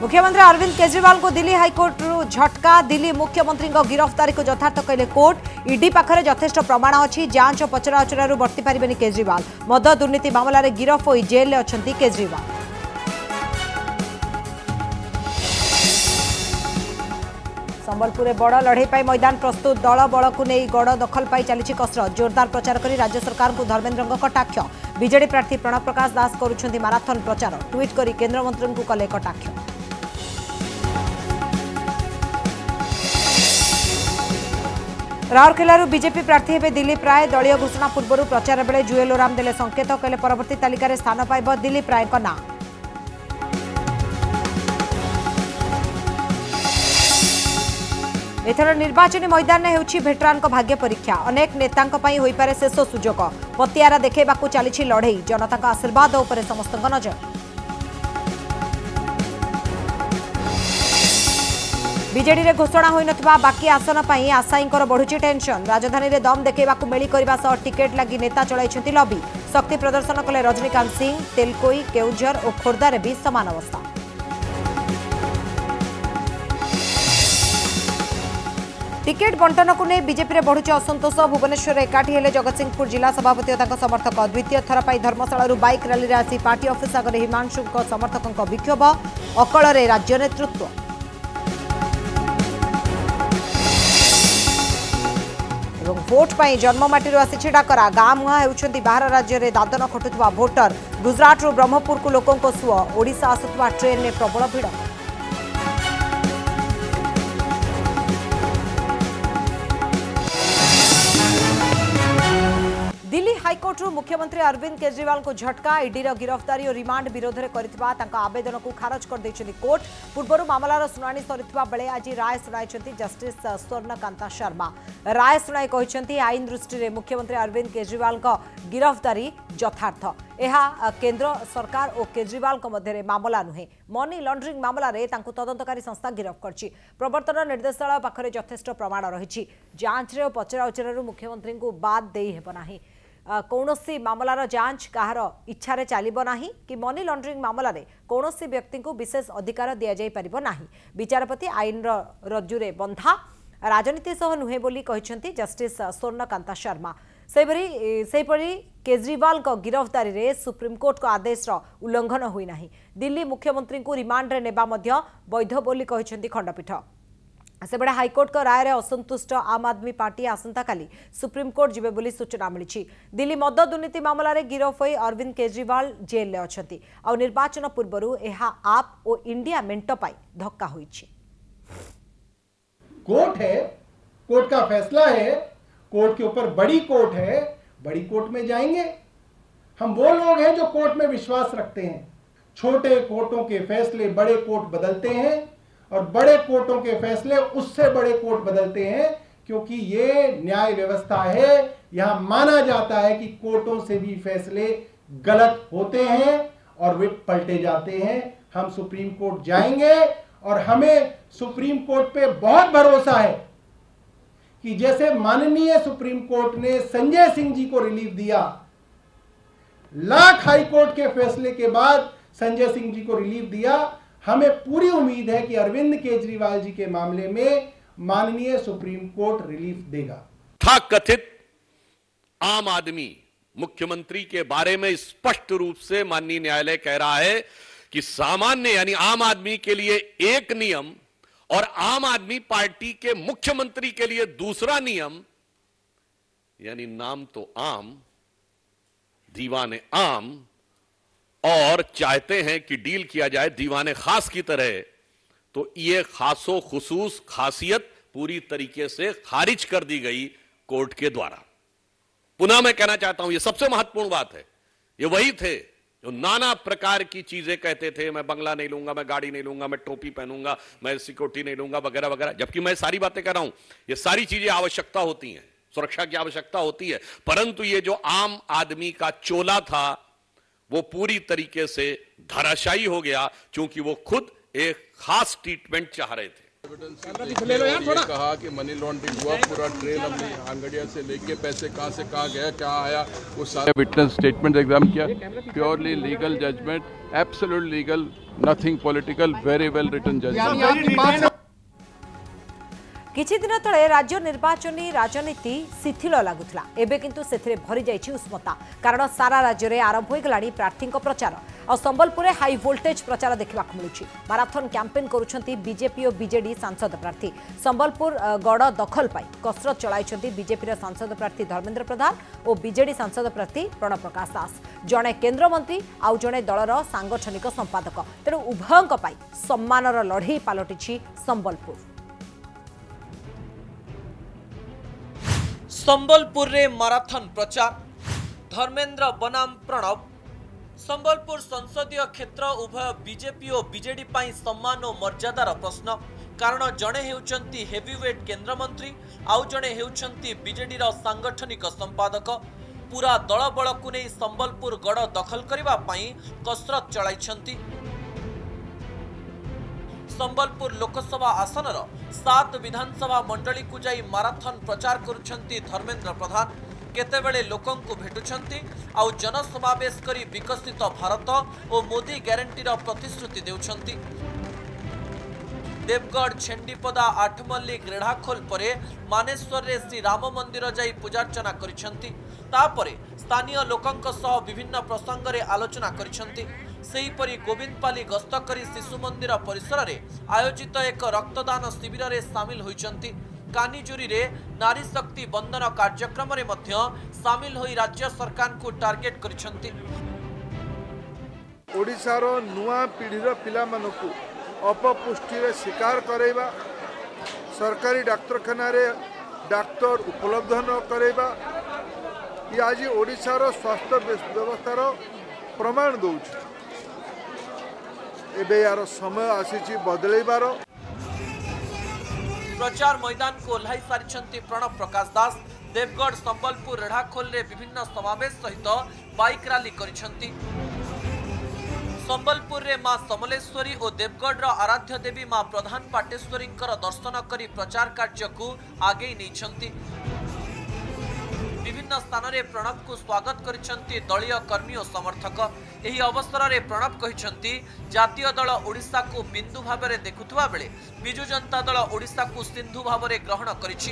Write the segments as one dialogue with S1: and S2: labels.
S1: मुख्यमंत्री अरविंद केजरीवाल को दिल्ली हाइकोर्ट झटका दिल्ली मुख्यमंत्री गिरफ्तारी को यथार्थ कहले कोर्ट ईडी पाखे जथेष प्रमाण अच्छी जांच और पचराउचरू बर्ति पारे केजरीवाल मद दुर्नीति मामलें गिरफ हो जेल अच्छा केजरीवाल সম্বলপুরে বড় লড়াই পাই ময়দান প্রস্তুত দল বলকু নেই গড় দখল পাই চালিছি কসরত জোরদার প্রচার করে রাজ্য সরকার ধর্মেন্দ্র কটাক্ষ বিজেডি প্রার্থী প্রণব প্রকাশ দাস করছেন মারাথন প্রচার ট্যুইট করে কেন্দ্রমন্ত্রী কলে কটাক্ষ ରାଉରକେଲାରୁ ବିଜେପି ପ୍ରାର୍ଥୀ ହେବେ ଦିଲ୍ଲୀପ ରାୟ ଦଳୀୟ ଘୋଷଣା ପୂର୍ବରୁ ପ୍ରଚାର ବେଳେ ଜୁଏଲ ଓରାମ ଦେଲେ ସଙ୍କେତ କହିଲେ ପରବର୍ତ୍ତୀ ତାଲିକାରେ ସ୍ଥାନ ପାଇବ ଦିଲ୍ଲୀପ ରାୟଙ୍କ ନାଁ ଏଥର ନିର୍ବାଚନୀ ମଇଦାନରେ ହେଉଛି ଭେଟରାନଙ୍କ ଭାଗ୍ୟ ପରୀକ୍ଷା ଅନେକ ନେତାଙ୍କ ପାଇଁ ହୋଇପାରେ ଶେଷ ସୁଯୋଗ ପତିଆରା ଦେଖାଇବାକୁ ଚାଲିଛି ଲଢ଼େଇ ଜନତାଙ୍କ ଆଶୀର୍ବାଦ ଉପରେ ସମସ୍ତଙ୍କ ନଜର ବିଜେଡିରେ ଘୋଷଣା ହୋଇନଥିବା ବାକି ଆସନ ପାଇଁ ଆଶାୟୀଙ୍କର ବଢ଼ୁଛି ଟେନସନ୍ ରାଜଧାନୀରେ ଦମ୍ ଦେଖାଇବାକୁ ମେଳି କରିବା ସହ ଟିକେଟ୍ ଲାଗି ନେତା ଚଳାଇଛନ୍ତି ଲବି ଶକ୍ତି ପ୍ରଦର୍ଶନ କଲେ ରଜନୀକାନ୍ତ ସିଂ ତେଲକୋଇ କେଉଁଝର ଓ ଖୋର୍ଦ୍ଧାରେ ବି ସମାନ ଅବସ୍ଥା ଟିକେଟ୍ ବଣ୍ଟନକୁ ନେଇ ବିଜେପିରେ ବଢ଼ୁଛି ଅସନ୍ତୋଷ ଭୁବନେଶ୍ୱରରେ ଏକାଠି ହେଲେ ଜଗତସିଂହପୁର ଜିଲ୍ଲା ସଭାପତି ଓ ତାଙ୍କ ସମର୍ଥକ ଦ୍ୱିତୀୟ ଥର ପାଇଁ ଧର୍ମଶାଳାରୁ ବାଇକ୍ ରାଲିରେ ଆସି ପାର୍ଟି ଅଫିସ୍ ଆଗରେ ହିମାଂଶୁଙ୍କ ସମର୍ଥକଙ୍କ ବିକ୍ଷୋଭ ଅକଳରେ ରାଜ୍ୟ ନେତୃତ୍ୱ ଏବଂ ଭୋଟ ପାଇଁ ଜନ୍ମମାଟିରୁ ଆସି ଛିଡ଼ା କରା ଗାଁ ମୁହାଁ ହେଉଛନ୍ତି ବାହାର ରାଜ୍ୟରେ ଦାଦନ ଖଟୁଥିବା ଭୋଟର ଗୁଜରାଟରୁ ବ୍ରହ୍ମପୁରକୁ ଲୋକଙ୍କ ସୁଅ ଓଡ଼ିଶା ଆସୁଥିବା ଟ୍ରେନ୍ରେ ପ୍ରବଳ ଭିଡ଼ हाइकोर्टर मुख्यमंत्री अरविंद केजरीवाल को झटका ईडीर गिरफ्तारी और रिमांड विरोध में करवेदन को खारज करदे कोर्ट पूर्व मामलार शुणी सरी आज राय शुणाई जस्टिस स्वर्णकांता शर्मा राय शुणाई कहते आईन दृष्टि से मुख्यमंत्री अरविंद केजरीवाल गिरफ्तारी यथार्थ यह केन्द्र सरकार और केजरीवाल मामला नुहे मनी लंड्रिंग मामलें तदंतकारी संस्था गिरफ कर प्रवर्तन निर्देशालय पाखे जथेष प्रमाण रही जांच और पचराउचर मुख्यमंत्री को बाद दे କୌଣସି ମାମଲାର ଯାଞ୍ଚ କାହାର ଇଚ୍ଛାରେ ଚାଲିବ ନାହିଁ କି ମନି ଲଣ୍ଡରିଂ ମାମଲାରେ କୌଣସି ବ୍ୟକ୍ତିଙ୍କୁ ବିଶେଷ ଅଧିକାର ଦିଆଯାଇପାରିବ ନାହିଁ ବିଚାରପତି ଆଇନର ରଜ୍ଜୁରେ ବନ୍ଧା ରାଜନୀତି ସହ ନୁହେଁ ବୋଲି କହିଛନ୍ତି ଜଷ୍ଟିସ୍ ସ୍ୱର୍ଣ୍ଣକାନ୍ତ ଶର୍ମା ସେହିପରି ସେହିପରି କେଜରିୱାଲଙ୍କ ଗିରଫଦାରୀରେ ସୁପ୍ରିମକୋର୍ଟଙ୍କ ଆଦେଶର ଉଲ୍ଲଂଘନ ହୋଇନାହିଁ ଦିଲ୍ଲୀ ମୁଖ୍ୟମନ୍ତ୍ରୀଙ୍କୁ ରିମାଣ୍ଡରେ ନେବା ମଧ୍ୟ ବୈଧ ବୋଲି କହିଛନ୍ତି ଖଣ୍ଡପୀଠ सेपटे हाइकोर्ट राय असंतुष्ट आम आदमी पार्टी आसंता सुप्रीमकोर्ट जब सूचना मिली दिल्ली मद दुर्नीति मामलें गिरफ्त हो अरविंद केजरीवाल जेल निर्वाचन पूर्व यह आप और इंडिया मेट पर धक्का
S2: कोर्ट है कोर्ट का फैसला है कोर्ट के ऊपर बड़ी कोर्ट है बड़ी कोर्ट में जाएंगे हम वो लोग हैं जो कोर्ट में विश्वास रखते हैं छोटे कोर्टों के फैसले बड़े कोर्ट बदलते हैं और बड़े कोर्टों के फैसले उससे बड़े कोर्ट बदलते हैं क्योंकि ये न्याय व्यवस्था है यहां माना जाता है कि कोर्टों से भी फैसले गलत होते हैं और वे पलटे जाते हैं हम सुप्रीम कोर्ट जाएंगे और हमें सुप्रीम कोर्ट पे बहुत भरोसा है कि जैसे माननीय सुप्रीम कोर्ट ने संजय सिंह जी को रिलीफ दिया लाख हाई कोर्ट के फैसले के बाद संजय सिंह जी को रिलीफ दिया हमें पूरी उम्मीद है कि अरविंद केजरीवाल जी के मामले में माननीय सुप्रीम कोर्ट रिलीफ देगा
S3: था कथित आम आदमी मुख्यमंत्री के बारे में स्पष्ट रूप से माननीय न्यायालय कह रहा है कि सामान्य यानी आम आदमी के लिए एक नियम और आम आदमी पार्टी के मुख्यमंत्री के लिए दूसरा नियम यानी नाम तो आम दीवाने आम और चाहते हैं कि डील किया जाए दीवाने खास की तरह तो ये खासो खसूस खासियत पूरी तरीके से खारिज कर दी गई कोर्ट के द्वारा पुनः मैं कहना चाहता हूं ये सबसे महत्वपूर्ण बात है ये वही थे जो नाना प्रकार की चीजें कहते थे मैं बंगला नहीं लूंगा मैं गाड़ी नहीं लूंगा मैं टोपी पहनूंगा मैं सिक्योरिटी नहीं लूंगा वगैरह वगैरह जबकि मैं सारी बातें कर रहा हूं ये सारी चीजें आवश्यकता होती हैं सुरक्षा की आवश्यकता होती है परंतु ये जो आम आदमी का चोला था वो पूरी तरीके से धराशायी हो गया क्योंकि वो खुद एक खास ट्रीटमेंट चाह रहे थे
S4: कहा कि मनी लॉन्ड्रिंग हुआ पूरा ट्रेल हमने हांगड़िया से लेके पैसे कहाँ से कहाँ गया क्या आया वो सारे विटनेस स्टेटमेंट एग्जाम किया purely legal judgement absolute legal nothing political very well return judgement
S1: কিছুদিন তলে রাজ্য নির্বাচনী রাজনীতি শিথিল লাগুলা এবে কিন্তু সেথিরে ভরি যাই উষ্মতা কারণ সারা রাজ্যের আরম্ভ হয়ে গলা প্রার্থী প্রচার সম্বলপুরে হাই ভোল্টেজ প্রচার দেখা মিলুছে মারাথন ক্যাম্পেন করছেন বিজেপি ও বিজেডি সাংসদ প্রার্থী সম্বলপুর গড় দখল পাই কসরত চলাইছেন বিজেপির সাংসদ প্রার্থী ধর্মেন্দ্র প্রধান ও বিজেডি সাংসদ প্রার্থী প্রণপ্রকাশ দাস জনে কেন্দ্রমন্ত্রী আউ জনে দলর সাংগঠনিক সম্পাদক তেণু উভয়ঙ্ সম্মানর লড়াই পালটি সম্বলপুর ସମ୍ବଲପୁର
S5: ରେ ମାରାଥନ ପ୍ରଚାର ଧର୍ମେନ୍ଦ୍ର ବନାମ ପ୍ରଣବ ସମ୍ବଲପୁର ସଂସଦୀୟ କ୍ଷେତ୍ର ଉଭୟ ବିଜେପି ଓ ବିଜେଡି ପାଇଁ ସମ୍ମାନ ଓ ମର୍ଯ୍ୟାଦାର ପ୍ରଶ୍ନ କାରଣ ଜଣେ ହେଉଛନ୍ତି ହେଭିୱେଟ କେନ୍ଦ୍ରମନ୍ତ୍ରୀ ଆଉ ଜଣେ ହେଉଛନ୍ତି ବିଜେଡିର ସାଂଗଠନିକ ସମ୍ପାଦକ ପୁରା ଦଳବଳକୁ ନେଇ ସମ୍ବଲପୁର ଗଡ଼ ଦଖଲ କରିବା ପାଇଁ କସରତ ଚଳାଇଛନ୍ତି ସମ୍ବଲପୁର ଲୋକସଭା ଆସନର ସାତ ବିଧାନସଭା ମଣ୍ଡଳୀକୁ ଯାଇ ମାରାଥନ ପ୍ରଚାର କରୁଛନ୍ତି ଧର୍ମେନ୍ଦ୍ର ପ୍ରଧାନ କେତେବେଳେ ଲୋକଙ୍କୁ ଭେଟୁଛନ୍ତି ଆଉ ଜନସମାବେଶ କରି ବିକଶିତ ଭାରତ ଓ ମୋଦି ଗ୍ୟାରେଣ୍ଟିର ପ୍ରତିଶ୍ରୁତି ଦେଉଛନ୍ତି ଦେବଗଡ଼ ଛେଣ୍ଡିପଦା ଆଠମଲ୍ଲି ଗ୍ରେଢ଼ାଖୋଲ ପରେ ମାନେଶ୍ୱରରେ ଶ୍ରୀ ରାମ ମନ୍ଦିର ଯାଇ ପୂଜାର୍ଚ୍ଚନା କରିଛନ୍ତି ତାପରେ ସ୍ଥାନୀୟ ଲୋକଙ୍କ ସହ ବିଭିନ୍ନ ପ୍ରସଙ୍ଗରେ ଆଲୋଚନା କରିଛନ୍ତି ସେହିପରି ଗୋବିନ୍ଦପାଲି ଗସ୍ତ କରି ଶିଶୁ ମନ୍ଦିର ପରିସରରେ ଆୟୋଜିତ ଏକ ରକ୍ତଦାନ ଶିବିରରେ ସାମିଲ ହୋଇଛନ୍ତି କାନିଜୁରିରେ ନାରୀ ଶକ୍ତି ବନ୍ଦନ କାର୍ଯ୍ୟକ୍ରମରେ ମଧ୍ୟ ସାମିଲ ହୋଇ ରାଜ୍ୟ ସରକାରଙ୍କୁ ଟାର୍ଗେଟ କରିଛନ୍ତି
S6: ଓଡ଼ିଶାର ନୂଆ ପିଢ଼ିର ପିଲାମାନଙ୍କୁ ଅପପୁଷ୍ଟିରେ ଶିକାର କରାଇବା ସରକାରୀ ଡାକ୍ତରଖାନାରେ ଡାକ୍ତର ଉପଲବ୍ଧ ନ କରାଇବା ଆଜି ଓଡ଼ିଶାର ସ୍ୱାସ୍ଥ୍ୟ ବ୍ୟବସ୍ଥାର ପ୍ରମାଣ ଦେଉଛି
S5: यार समय आसी प्रचार मैदान मैदानको ओहैसि प्रणव प्रकाश दास देवगढ सम्बलपुर रेढाखोल विभिन्न समावेश सहित बइक राली मां समलेश्वरी सम्वरी देवगढ आराध्य देवी मां प्रधान पाटेश्वरी दर्शन करी प्रचार आगे कार्गे বিভিন্ন স্থানের প্রণবকু স্বাগত করেছেন দলীয় কর্মী ও সমর্থক এই অবসরের প্রণব কিন্তু জাতীয় দল ওড়শাকু বিন্দু ভাবে দেখুয়া বেড়ে বিজু জনতা দল ওড়শাকু সিন্ধু ভাবে গ্রহণ করেছে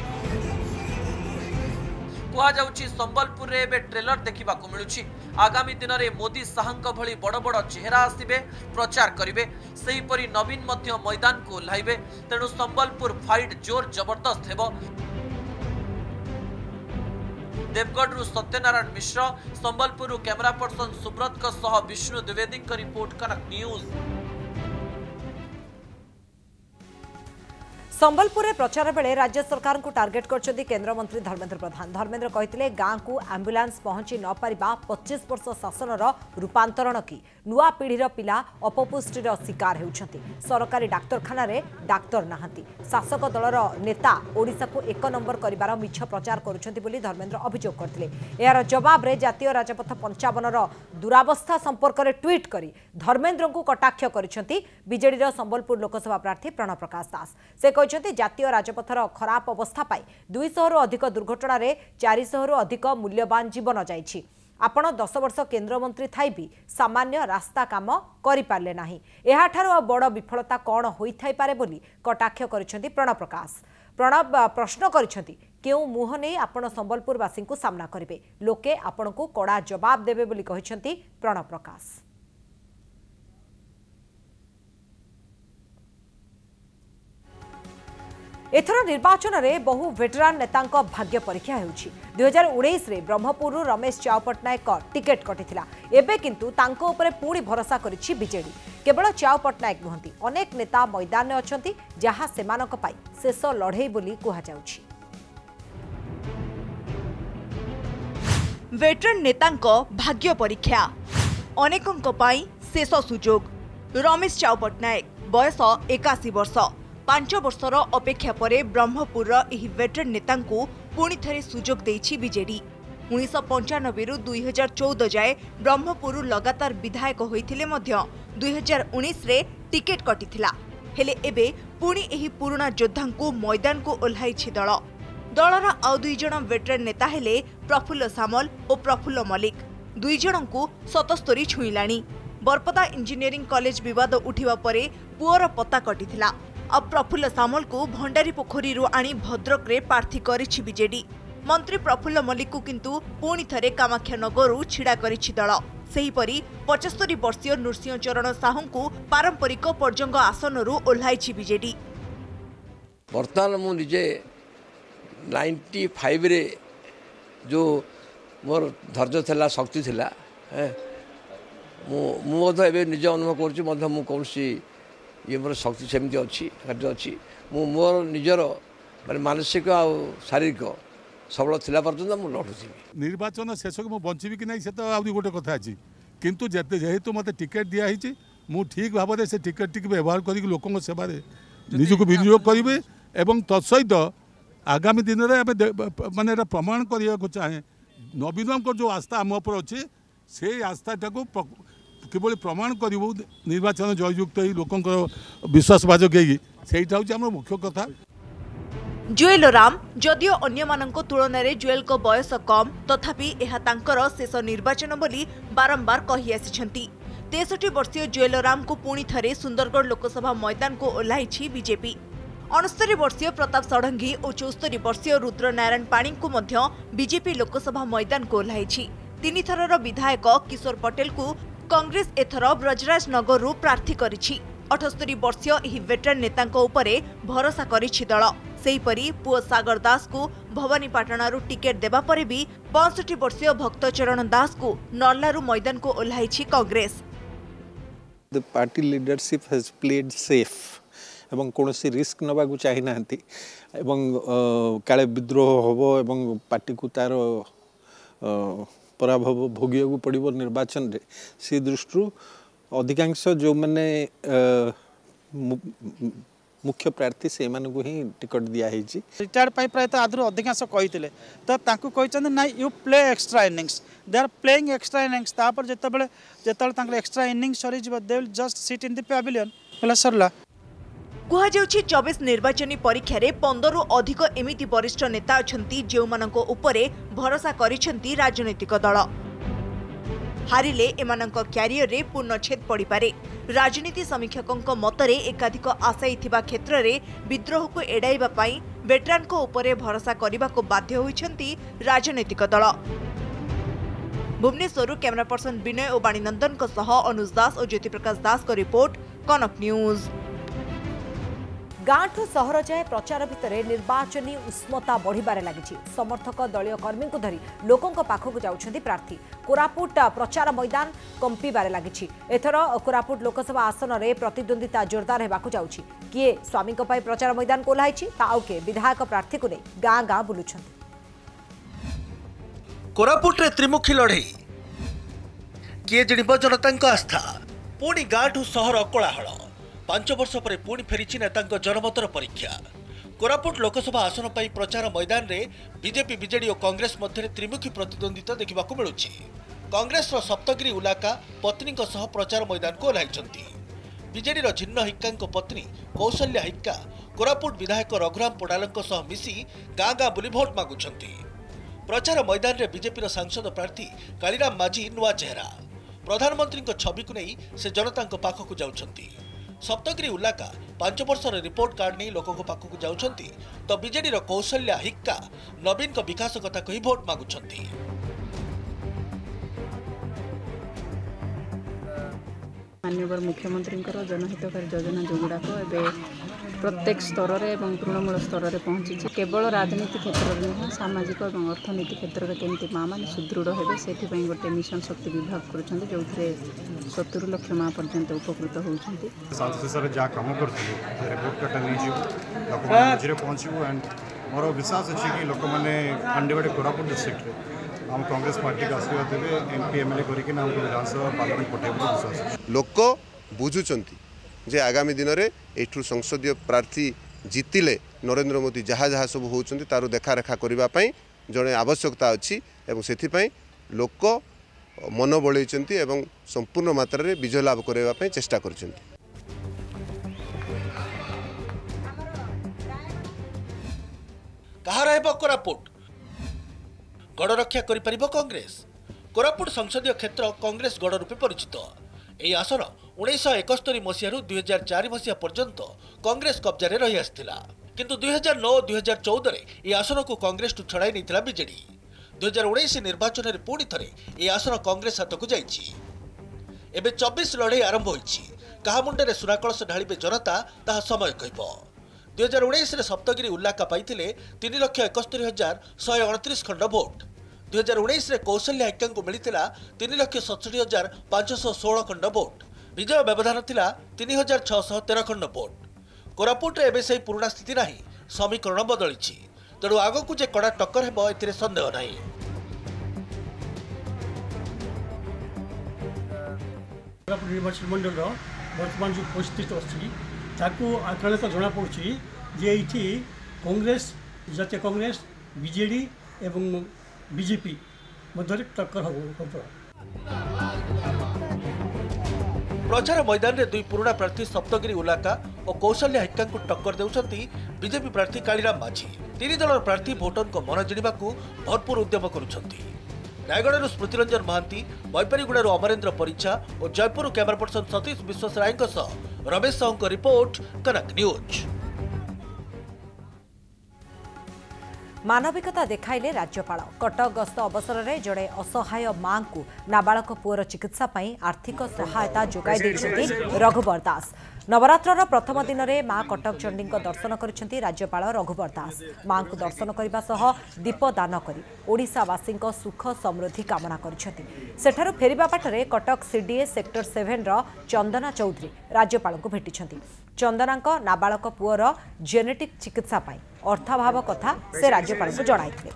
S5: କୁହାଯାଉଛି ସମ୍ବଲପୁରରେ ଏବେ ଟ୍ରେଲର ଦେଖିବାକୁ ମିଳୁଛି ଆଗାମୀ ଦିନରେ ମୋଦି ଶାହାଙ୍କ ଭଳି ବଡ଼ ବଡ଼ ଚେହେରା ଆସିବେ ପ୍ରଚାର କରିବେ ସେହିପରି ନବୀନ ମଧ୍ୟ ମଇଦାନକୁ ଓହ୍ଲାଇବେ ତେଣୁ ସମ୍ବଲପୁର ଫାଇଟ୍ ଜୋର ଜବରଦସ୍ତ ହେବ Deogarh Satyanarayan Mishra Sambalpur camera person Subrat Vishnu Dwivedi report Kanak news
S1: ସମ୍ବଲପୁରରେ ପ୍ରଚାର ବେଳେ ରାଜ୍ୟ ସରକାରଙ୍କୁ ଟାର୍ଗେଟ୍ କରିଛନ୍ତି କେନ୍ଦ୍ରମନ୍ତ୍ରୀ ଧର୍ମେନ୍ଦ୍ର ପ୍ରଧାନ ଧର୍ମେନ୍ଦ୍ର କହିଥିଲେ ଗାଁକୁ ଆମ୍ବୁଲାନ୍ସ ପହଞ୍ଚି ନ ପାରିବା ପଚିଶ ବର୍ଷ ଶାସନର ରୂପାନ୍ତରଣ କି ନୂଆ ପିଢ଼ିର ପିଲା ଅପପୁଷ୍ଟିର ଶିକାର ହେଉଛନ୍ତି ସରକାରୀ ଡାକ୍ତରଖାନାରେ ଡାକ୍ତର ନାହାନ୍ତି ଶାସକ ଦଳର ନେତା ଓଡ଼ିଶାକୁ ଏକ ନମ୍ବର କରିବାର ମିଛ ପ୍ରଚାର କରୁଛନ୍ତି ବୋଲି ଧର୍ମେନ୍ଦ୍ର ଅଭିଯୋଗ କରିଥିଲେ ଏହାର ଜବାବରେ ଜାତୀୟ ରାଜପଥ ପଞ୍ଚାବନର ଦୁରାବସ୍ଥା ସମ୍ପର୍କରେ ଟ୍ୱିଟ୍ କରି ଧର୍ମେନ୍ଦ୍ରଙ୍କୁ କଟାକ୍ଷ କରିଛନ୍ତି ବିଜେଡ଼ିର ସମ୍ବଲପୁର ଲୋକସଭା ପ୍ରାର୍ଥୀ ପ୍ରଣବ ପ୍ରକାଶ ଦାସ ସେ କହିଛନ୍ତି କହିଛନ୍ତି ଜାତୀୟ ରାଜପଥର ଖରାପ ଅବସ୍ଥା ପାଇଁ ଦୁଇଶହରୁ ଅଧିକ ଦୁର୍ଘଟଣାରେ ଚାରିଶହରୁ ଅଧିକ ମୂଲ୍ୟବାନ ଜୀବନ ଯାଇଛି ଆପଣ ଦଶ ବର୍ଷ କେନ୍ଦ୍ରମନ୍ତ୍ରୀ ଥାଇ ବି ସାମାନ୍ୟ ରାସ୍ତା କାମ କରିପାରିଲେ ନାହିଁ ଏହାଠାରୁ ଆଉ ବଡ଼ ବିଫଳତା କ'ଣ ହୋଇଥାଇପାରେ ବୋଲି କଟାକ୍ଷ କରିଛନ୍ତି ପ୍ରଣବ ପ୍ରକାଶ ପ୍ରଣବ ପ୍ରଶ୍ନ କରିଛନ୍ତି କେଉଁ ମୁହଁ ନେଇ ଆପଣ ସମ୍ବଲପୁରବାସୀଙ୍କୁ ସାମ୍ନା କରିବେ ଲୋକେ ଆପଣଙ୍କୁ କଡ଼ା ଜବାବ ଦେବେ ବୋଲି କହିଛନ୍ତି ପ୍ରଣବ ପ୍ରକାଶ ଏଥର ନିର୍ବାଚନରେ ବହୁ ଭେଟେରାନ୍ ନେତାଙ୍କ ଭାଗ୍ୟ ପରୀକ୍ଷା ହେଉଛି ଦୁଇହଜାର ଉଣେଇଶରେ ବ୍ରହ୍ମପୁରରୁ ରମେଶ ଚାଓ ପଟ୍ଟନାୟକ ଟିକେଟ୍ କଟିଥିଲା ଏବେ କିନ୍ତୁ ତାଙ୍କ ଉପରେ ପୁଣି ଭରସା କରିଛି ବିଜେଡି କେବଳ ଚାଓ ପଟ୍ଟନାୟକ ନୁହନ୍ତି ଅନେକ ନେତା ମୈଦାନରେ ଅଛନ୍ତି ଯାହା ସେମାନଙ୍କ ପାଇଁ ଶେଷ ଲଢ଼େଇ ବୋଲି କୁହାଯାଉଛି
S7: ଭେଟେରାନ୍ ନେତାଙ୍କ ଭାଗ୍ୟ ପରୀକ୍ଷା ଅନେକଙ୍କ ପାଇଁ ଶେଷ ସୁଯୋଗ ରମେଶ ଚାଓ ପଟ୍ଟନାୟକ ବୟସ ଏକାଅଶୀ ବର୍ଷ পাঁচ বর্ষর অপেক্ষা পরে ব্রহ্মপুরর এই ভেটেরান নেতা পুঁ থে সুযোগ দিয়েছে বিজেডি উনিশশো পঞ্চানবেরু দুই হাজার চৌদ যায় ব্রহ্মপুর লগাতার বিধায়ক হয়েছে দুই হাজার উনিশে ଟିକେଟ୍ କଟିଥିଲା ହେଲେ ଏବେ ପୁଣି ଏହି ପୁରୁଣା ଯୋଦ୍ଧାଙ୍କୁ ମଇଦାନକୁ ଓହ୍ଲାଇଛି ଦଳ ଦଳର ଆଉ ଦୁଇ ଜଣ ଭେଟେରାନ୍ ନେତା ହେଲେ ପ୍ରଫୁଲ୍ଲ ସାମଲ ଓ ପ୍ରଫୁଲ୍ଲ ମଲ୍ଲିକ ଦୁଇ ଜଣଙ୍କୁ ସତସ୍ତରୀ ଛୁଇଁଲାଣି ବରପଦା ଇଞ୍ଜିନିୟରିଂ କଲେଜ ବିବାଦ ଉଠିବା ପରେ ପୁଅର ପତା କଟିଥିଲା ପ୍ରଫୁଲ୍ଲ ସାମଲଙ୍କୁ ଭଣ୍ଡାରୀ ପୋଖରୀରୁ ଆଣି ଭଦ୍ରକରେ ପ୍ରାର୍ଥୀ କରିଛି ବିଜେଡି ମନ୍ତ୍ରୀ ପ୍ରଫୁଲ୍ଲ ମଲ୍ଲିକଙ୍କୁ କିନ୍ତୁ ପୁଣି ଥରେ କାମାକ୍ଷାନଗରରୁ ଛିଡ଼ା କରିଛି ଦଳ ସେହିପରି ପଚସ୍ତରି ବର୍ଷୀୟ ନୃସିଂହ ଚରଣ ସାହୁଙ୍କୁ ପାରମ୍ପରିକ ପର୍ଯ୍ୟଙ୍ଗ ଆସନରୁ ଓହ୍ଲାଇଛି ବିଜେଡି
S8: ବର୍ତ୍ତମାନ ମୁଁ ନିଜେ ନାଇଣ୍ଟି ଫାଇଭରେ ଯେଉଁ ମୋର ଧୈର୍ଯ୍ୟ ଥିଲା ଶକ୍ତି ଥିଲା ମୁଁ ମୁଁ ମଧ୍ୟ ଏବେ ନିଜେ ଅନୁଭବ କରୁଛି ମଧ୍ୟ ମୁଁ କୌଣସି ଇଏ ମୋର ଶକ୍ତି ସେମିତି ଅଛି କାର୍ଯ୍ୟ ଅଛି ମୁଁ ମୋର ନିଜର ମାନେ ମାନସିକ ଆଉ ଶାରୀରିକ ସବଳ ଥିଲା ପର୍ଯ୍ୟନ୍ତ ମୁଁ ଲଢ଼ୁଥିବି
S9: ନିର୍ବାଚନ ଶେଷକୁ ମୁଁ ବଞ୍ଚିବି କି ନାହିଁ ସେ ତ ଆହୁରି ଗୋଟେ କଥା ଅଛି କିନ୍ତୁ ଯେତେ ଯେହେତୁ ମୋତେ ଟିକେଟ୍ ଦିଆହେଇଛି ମୁଁ ଠିକ୍ ଭାବରେ ସେ ଟିକେଟ୍ଟିକୁ ବ୍ୟବହାର କରିକି ଲୋକଙ୍କ ସେବାରେ ନିଜକୁ ବିନିଯୋଗ କରିବି ଏବଂ ତତ୍ସହିତ ଆଗାମୀ ଦିନରେ ଆମେ ମାନେ ଏଇଟା ପ୍ରମାଣ କରିବାକୁ ଚାହେଁ ନବୀନଙ୍କ ଯେଉଁ ଆସ୍ଥା ଆମ ଉପରେ ଅଛି ସେଇ ଆସ୍ଥାଟାକୁ किभ प्रमाण करूँ निर्वाचन जयजुक्त ही लोक विश्वासभाजक हो मुख्य कथा जुएल राम जदिओ अंक
S7: तुलन में जुएल को बयस कम तथापि यह शेष निर्वाचन बोली बारंबार कही आसी तेसठी वर्षीय जुएल राम को पुणि थे सुंदरगढ़ लोकसभा मैदान को ओह्लि बजेपी अणस्तरी वर्षीय प्रताप षडंगी और चौस्तरी वर्षीय रुद्र नारायण पाणी को बीजेपी लोकसभा मैदान को ओह्लि तीन थर विधायक किशोर पटेल को କଂଗ୍ରେସ ଏଥର ବ୍ରଜରାଜନଗରରୁ ପ୍ରାର୍ଥୀ କରିଛି ଅଠସ୍ତରୀ ବର୍ଷୀୟ ଏହି ଭେଟେରାନ୍ ନେତାଙ୍କ ଉପରେ ଭରସା କରିଛି ଦଳ ସେହିପରି ପୁଅ ସାଗର ଦାସଙ୍କୁ ଭବାନୀପାଟଣାରୁ ଟିକେଟ୍ ଦେବା ପରେ ବି ପଞ୍ଚଷଠି ବର୍ଷୀୟ ଭକ୍ତ ଚରଣ ଦାସଙ୍କୁ ନର୍ଲାରୁ ମଇଦାନକୁ ଓହ୍ଲାଇଛି କଂଗ୍ରେସ
S10: ଏବଂ କୌଣସି ରିସ୍କ ନେବାକୁ ଚାହିଁନାହାନ୍ତି ଏବଂ କାଳେ ବିଦ୍ରୋହ ହେବ ଏବଂ ପାର୍ଟିକୁ ତା'ର पराभव भोग पड़ो निर्वाचन से दृष्टि अधिकांश जो मैंने मुख्य
S11: प्रार्थी से ही टिकट दिखाई रिटायर पर प्रायत आदर अधिकांश कही तो कही ना you play extra innings they are playing extra innings जिते जिते extra inning series they just sit in the pavilion सरला
S7: କୁହାଯାଉଛି ଚବିଶ ନିର୍ବାଚନୀ ପରୀକ୍ଷାରେ ପନ୍ଦରରୁ ଅଧିକ ଏମିତି ବରିଷ୍ଠ ନେତା ଅଛନ୍ତି ଯେଉଁମାନଙ୍କ ଉପରେ ଭରସା କରିଛନ୍ତି ରାଜନୈତିକ ଦଳ ହାରିଲେ ଏମାନଙ୍କ କ୍ୟାରିୟରରେ ପୂର୍ଣ୍ଣଛେଦ ପଡ଼ିପାରେ ରାଜନୀତି ସମୀକ୍ଷକଙ୍କ ମତରେ ଏକାଧିକ ଆଶାୟୀ ଥିବା କ୍ଷେତ୍ରରେ ବିଦ୍ରୋହକୁ ଏଡ଼ାଇବା ପାଇଁ ଭେଟରାନଙ୍କ ଉପରେ ଭରସା କରିବାକୁ ବାଧ୍ୟ ହୋଇଛନ୍ତି ରାଜନୈତିକ ଦଳ ଭୁବନେଶ୍ୱରରୁ କ୍ୟାମେରା ପର୍ସନ ବିନୟ ଓ ବାଣୀନନ୍ଦନଙ୍କ ସହ ଅନୁଜ ଦାସ ଓ ଜ୍ୟୋତିପ୍ରକାଶ ଦାସଙ୍କ ରିପୋର୍ଟ କନକ ନ୍ୟୁଜ୍
S1: ଗାଁଠୁ ସହର ଯାଏଁ ପ୍ରଚାର ଭିତରେ ନିର୍ବାଚନୀ ଉଷ୍ମତା ବଢ଼ିବାରେ ଲାଗିଛି ସମର୍ଥକ ଦଳୀୟ କର୍ମୀଙ୍କୁ ଧରି ଲୋକଙ୍କ ପାଖକୁ ଯାଉଛନ୍ତି ପ୍ରାର୍ଥୀ କୋରାପୁଟ ପ୍ରଚାର ମଇଦାନ କମ୍ପିବାରେ ଲାଗିଛି ଏଥର କୋରାପୁଟ ଲୋକସଭା ଆସନରେ ପ୍ରତିଦ୍ୱନ୍ଦ୍ୱିତା ଜୋରଦାର ହେବାକୁ ଯାଉଛି କିଏ ସ୍ୱାମୀଙ୍କ ପାଇଁ ପ୍ରଚାର ମଇଦାନ କୋହ୍ଲାଇଛି ତ ଆଉ କିଏ ବିଧାୟକ ପ୍ରାର୍ଥୀକୁ ନେଇ ଗାଁ ଗାଁ ବୁଲୁଛନ୍ତି
S12: କୋରାପୁଟରେ ତ୍ରିମୁଖୀ ଲଢ଼େଇ କିଏ ଜିଣିବ ଜନତାଙ୍କ ଆସ୍ଥା ପୁଣି ଗାଁଠୁ ସହର କୋଳାହଳ ପାଞ୍ଚ ବର୍ଷ ପରେ ପୁଣି ଫେରିଛି ନେତାଙ୍କ ଜନମତର ପରୀକ୍ଷା କୋରାପୁଟ ଲୋକସଭା ଆସନ ପାଇଁ ପ୍ରଚାର ମଇଦାନରେ ବିଜେପି ବିଜେଡ଼ି ଓ କଂଗ୍ରେସ ମଧ୍ୟରେ ତ୍ରିମୁଖୀ ପ୍ରତିଦ୍ୱନ୍ଦ୍ୱିତା ଦେଖିବାକୁ ମିଳୁଛି କଂଗ୍ରେସର ସପ୍ତଗିରି ଉଲାକା ପତ୍ନୀଙ୍କ ସହ ପ୍ରଚାର ମଇଦାନକୁ ଓହ୍ଲାଇଛନ୍ତି ବିଜେଡ଼ିର ଛିନ୍ନ ହିକ୍କାଙ୍କ ପତ୍ନୀ କୌଶଲ୍ୟା ହିକ୍କା କୋରାପୁଟ ବିଧାୟକ ରଘୁରାମ ପୋଡ଼ାଲଙ୍କ ସହ ମିଶି ଗାଁ ଗାଁ ବୁଲି ଭୋଟ୍ ମାଗୁଛନ୍ତି ପ୍ରଚାର ମଇଦାନରେ ବିଜେପିର ସାଂସଦ ପ୍ରାର୍ଥୀ କାଳିରାମ ମାଝୀ ନୂଆ ଚେହେରା ପ୍ରଧାନମନ୍ତ୍ରୀଙ୍କ ଛବିକୁ ନେଇ ସେ ଜନତାଙ୍କ ପାଖକୁ ଯାଉଛନ୍ତି ସପ୍ତଗିରି ଉଲ୍ଲାକା ପାଞ୍ଚ ବର୍ଷର ରିପୋର୍ଟ କାର୍ଡ ନେଇ ଲୋକଙ୍କ ପାଖକୁ ଯାଉଛନ୍ତି ତ ବିଜେଡିର କୌଶଲ୍ୟା ହିକ୍କା ନବୀନଙ୍କ ବିକାଶ କଥା କହି ଭୋଟ ମାଗୁଛନ୍ତି
S13: ମାନ୍ୟବର ମୁଖ୍ୟମନ୍ତ୍ରୀଙ୍କର ଜନହିତକାରୀ ଯୋଜନା ଯେଉଁଗୁଡ଼ାକ ଏବେ ପ୍ରତ୍ୟେକ ସ୍ତରରେ ଏବଂ ତୃଣମୂଳ ସ୍ତରରେ ପହଞ୍ଚିଛି କେବଳ ରାଜନୀତି କ୍ଷେତ୍ରରେ ନୁହେଁ ସାମାଜିକ ଏବଂ ଅର୍ଥନୀତି କ୍ଷେତ୍ରରେ କେମିତି ମାଆମାନେ ସୁଦୃଢ଼ ହେବେ ସେଥିପାଇଁ ଗୋଟେ ମିଶନ ଶକ୍ତି ବିଭାଗ କରୁଛନ୍ତି ଯେଉଁଥିରେ ସତୁରି ଲକ୍ଷ ମା ପର୍ଯ୍ୟନ୍ତ ଉପକୃତ ହେଉଛନ୍ତି ସାଉଥ
S3: ଶେଷରେ ଯାହା କାମ କରୁଥିଲେ ରିପୋର୍ଟ କାର୍ଡଟା ନେଇଯିବୁ ଲୋକମାନେ ମଝିରେ ପହଞ୍ଚିବୁ ଆଣ୍ଡ ମୋର ବିଶ୍ୱାସ ଅଛି କି ଲୋକମାନେ ଖଣ୍ଡିବାଡ଼ି କୋରାପୁଟ ଡିଷ୍ଟ୍ରିକ୍ଟରେ ଆମ କଂଗ୍ରେସ ପାର୍ଟିକୁ ଆଶୀର୍ବାଦ ଦେବେ ଏମ୍ପି ଏମ୍ଏଲ୍ଏ କରିକିନା ଆମକୁ ବିଧାନସଭା ପାର୍ଲାମେଣ୍ଟ ପଠାଇବାକୁ ବିଶ୍ୱାସ
S14: ଲୋକ ବୁଝୁଛନ୍ତି ଯେ ଆଗାମୀ ଦିନରେ ଏଠୁ ସଂସଦୀୟ ପ୍ରାର୍ଥୀ ଜିତିଲେ ନରେନ୍ଦ୍ର ମୋଦି ଯାହା ଯାହା ସବୁ ହେଉଛନ୍ତି ତାର ଦେଖାରେଖା କରିବା ପାଇଁ ଜଣେ ଆବଶ୍ୟକତା ଅଛି ଏବଂ ସେଥିପାଇଁ ଲୋକ ମନ ବଳେଇଛନ୍ତି ଏବଂ ସମ୍ପୂର୍ଣ୍ଣ ମାତ୍ରାରେ ବିଜୟ ଲାଭ କରାଇବା ପାଇଁ ଚେଷ୍ଟା କରିଛନ୍ତି କାହାର
S12: ହେବ କୋରାପୁଟ ଗଡ଼ରକ୍ଷା କରିପାରିବ କଂଗ୍ରେସ କୋରାପୁଟ ସଂସଦୀୟ କ୍ଷେତ୍ର କଂଗ୍ରେସ ଗଡ଼ ରୂପେ ପରିଚିତ ଏହି ଆସନ ଉଣେଇଶହ ଏକସ୍ତରୀ ମସିହାରୁ ଦୁଇହଜାର ଚାରି ମସିହା ପର୍ଯ୍ୟନ୍ତ କଂଗ୍ରେସ କବ୍ଜାରେ ରହିଆସିଥିଲା କିନ୍ତୁ ଦୁଇହଜାର ନଅ ଓ ଦୁଇହଜାର ଚଉଦରେ ଏହି ଆସନକୁ କଂଗ୍ରେସଠୁ ଛଡ଼ାଇ ନେଇଥିଲା ବିଜେଡି ଦୁଇହଜାର ଉଣେଇଶ ନିର୍ବାଚନରେ ପୁଣି ଥରେ ଏହି ଆସନ କଂଗ୍ରେସ ହାତକୁ ଯାଇଛି ଏବେ ଚବିଶ ଲଢ଼େଇ ଆରମ୍ଭ ହୋଇଛି କାହା ମୁଣ୍ଡରେ ସୁରାକଳସ ଢାଳିବେ ଜନତା ତାହା ସମୟ କହିବ ଦୁଇହଜାର ଉଣେଇଶରେ ସପ୍ତଗିରି ଉଲ୍ଲାକା ପାଇଥିଲେ ତିନି ଲକ୍ଷ ଏକସ୍ତରୀ ହଜାର ଶହେ ଅଣତିରିଶ ଖଣ୍ଡ ଭୋଟ୍ ଦୁଇହଜାର ଉଣେଇଶରେ କୌଶଲ୍ୟା ଆଜ୍ଞାଙ୍କୁ ମିଳିଥିଲା ତିନି ଲକ୍ଷ ସତଷଠି ହଜାର ପାଞ୍ଚଶହ ଷୋହଳ ଖଣ୍ଡ ଭୋଟ୍ ବିଜୟ ବ୍ୟବଧାନ ଥିଲା ତିନି ହଜାର ଛଅଶହ ତେର ଖଣ୍ଡ ଭୋଟ୍ କୋରାପୁଟରେ ଏବେ ସେହି ପୁରୁଣା ସ୍ଥିତି ନାହିଁ ସମୀକରଣ ବଦଳିଛି ତେଣୁ ଆଗକୁ ଯେ କଡ଼ା ଟକ୍କର ହେବ ଏଥିରେ ସନ୍ଦେହ ନାହିଁ
S15: କୋରାପୁଟ ନିର୍ବାଚନ ମଣ୍ଡଳର ବର୍ତ୍ତମାନ ଯେଉଁ ପରିସ୍ଥିତି ଅଛି ତାକୁ ଆକ୍ରାନ୍ତ ଜଣାପଡ଼ୁଛି ଯେ ଏଇଠି କଂଗ୍ରେସ ଜାତୀୟ କଂଗ୍ରେସ ବିଜେଡ଼ି ଏବଂ ବିଜେପି ମଧ୍ୟରେ ଟକ୍କର ହେବ
S12: ପ୍ରଚାର ମଇଦାନରେ ଦୁଇ ପୁରୁଣା ପ୍ରାର୍ଥୀ ସପ୍ତଗିରି ଉଲାକା ଓ କୌଶଲ୍ୟା ହେକ୍କାଙ୍କୁ ଟକ୍କର ଦେଉଛନ୍ତି ବିଜେପି ପ୍ରାର୍ଥୀ କାଳିରାମ ମାଝି ତିନି ଦଳର ପ୍ରାର୍ଥୀ ଭୋଟରଙ୍କ ମନ ଜିଣିବାକୁ ଭରପୁର ଉଦ୍ୟମ କରୁଛନ୍ତି ରାୟଗଡ଼ାରୁ ସ୍ମୃତିରଞ୍ଜନ ମହାନ୍ତି ବୈପାରୀଗୁଡ଼ାରୁ ଅମରେନ୍ଦ୍ର ପରିଚା ଓ ଜୟପୁରରୁ କ୍ୟାମେରା ପର୍ସନ୍ ସତୀଶ ବିଶ୍ୱାସ ରାୟଙ୍କ ସହ ରମେଶ ସାହୁଙ୍କ ରିପୋର୍ଟ କନକ ନ୍ୟୁଜ୍
S1: ମାନବିକତା ଦେଖାଇଲେ ରାଜ୍ୟପାଳ କଟକ ଗସ୍ତ ଅବସରରେ ଜଣେ ଅସହାୟ ମାଙ୍କୁ ନାବାଳକ ପୁଅର ଚିକିତ୍ସା ପାଇଁ ଆର୍ଥିକ ସହାୟତା ଯୋଗାଇ ଦେଇଛନ୍ତି ରଘୁବର ଦାସ ନବରାତ୍ରର ପ୍ରଥମ ଦିନରେ ମା କଟକ ଚଣ୍ଡୀଙ୍କ ଦର୍ଶନ କରିଛନ୍ତି ରାଜ୍ୟପାଳ ରଘୁବର ଦାସ ମାଙ୍କୁ ଦର୍ଶନ କରିବା ସହ ଦୀପଦାନ କରି ଓଡ଼ିଶାବାସୀଙ୍କ ସୁଖ ସମୃଦ୍ଧି କାମନା କରିଛନ୍ତି ସେଠାରୁ ଫେରିବା ବାଟରେ କଟକ ସିଡିଏ ସେକ୍ଟର ସେଭେନ୍ର ଚନ୍ଦନା ଚୌଧୁରୀ ରାଜ୍ୟପାଳଙ୍କୁ ଭେଟିଛନ୍ତି ଚନ୍ଦନାଙ୍କ ନାବାଳକ ପୁଅର ଜେନେଟିକ୍ ଚିକିତ୍ସା ପାଇଁ ଅର୍ଥାଭାବ କଥା ସେ ରାଜ୍ୟପାଳଙ୍କୁ ଜଣାଇଥିଲେ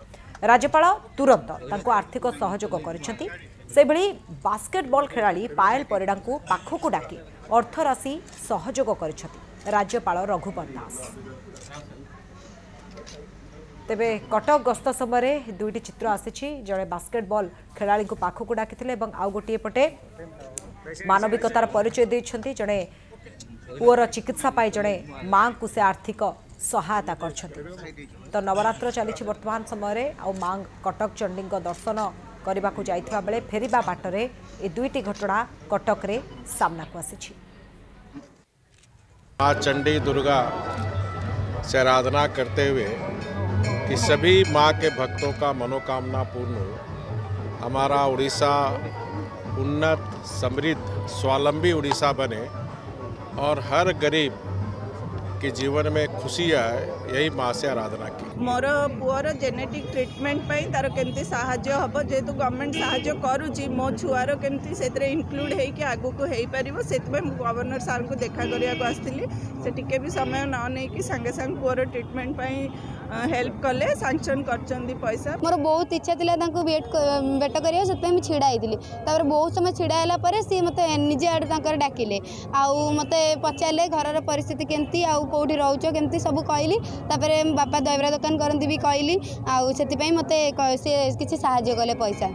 S1: ରାଜ୍ୟପାଳ ତୁରନ୍ତ ତାଙ୍କୁ ଆର୍ଥିକ ସହଯୋଗ କରିଛନ୍ତି ସେଭଳି ବାସ୍କେଟବଲ୍ ଖେଳାଳି ପାୟଲ ପରିଡ଼ାଙ୍କୁ ପାଖକୁ ଡାକି ଅର୍ଥରାଶି ସହଯୋଗ କରିଛନ୍ତି ରାଜ୍ୟପାଳ ରଘୁପତ ଦାସ ତେବେ କଟକ ଗସ୍ତ ସମୟରେ ଦୁଇଟି ଚିତ୍ର ଆସିଛି ଜଣେ ବାସ୍କେଟବଲ୍ ଖେଳାଳିଙ୍କୁ ପାଖକୁ ଡାକିଥିଲେ ଏବଂ ଆଉ ଗୋଟିଏ ପଟେ ମାନବିକତାର ପରିଚୟ ଦେଇଛନ୍ତି ଜଣେ पुअर चिकित्सा पाई जड़े माँ को से आर्थिक सहायता कर तो नवरत्र चली वर्तमान समय माँ कटक चंडी दर्शन करने को जाता बेले फेर बाटर ये दुईट घटना कटक आसी
S16: माँ चंडी दुर्गा से आराधना करते हुए कि सभी माँ के भक्तों का मनोकामना पूर्ण हो हमारा उड़ीसा उन्नत समृद्ध स्वावलंबी उड़ीसा बने और हर गरीब के जीवन में खुशी आए यही माँ से आराधना की
S17: मोर पुअर जेनेटिक ट्रिटमेंट पर तार के साहाଯ୍य हम जेहेतु गवर्नमेंट साहाଯ୍य करुच्ची मो छुआर केमती से इनक्लूड होकर आगक हो पार से गवर्नर सार को देखा करने आसती से टी भी समय
S18: न नहीं कि सांगे सांगे पुअर ट्रिटमेंट पर हेल्प कले सांसन कर पैसा मोर बहुत इच्छा था वेट भेट कर बहुत समय ढाला सी मत निजे आड़े डाकिले आते पचारे घर पिस्थित केमती कौटी रोच के सब कहली बापा दहब्रा दुकान करती भी कहली आई मत सी किसी साहय कले पैसा